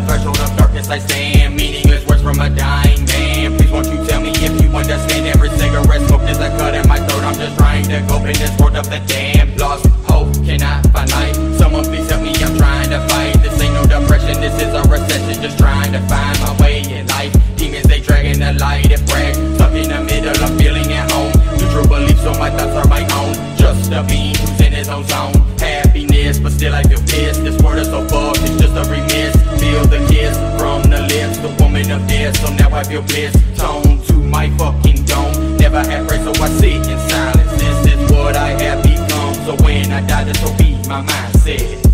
the threshold of darkness I stand Meaningless words from a dying man. Please won't you tell me if you understand Every cigarette smoked is a cut in my throat? I'm just trying to cope in this world of the damn Lost hope, cannot find light? Someone please help me, I'm trying to fight This ain't no depression, this is a recession Just trying to find my way in life. Demons, they dragging the light and brag Stuck in the middle, I'm feeling at home. Neutral beliefs, so my thoughts are my own. Just a being who's in his own zone. Happiness, but still I feel pissed. This world is so fucked, it's just a remiss. Feel have your best tone to my fucking dome. Never had praise, so I sit in silence. This is what I have become. So when I die, this will be my mindset.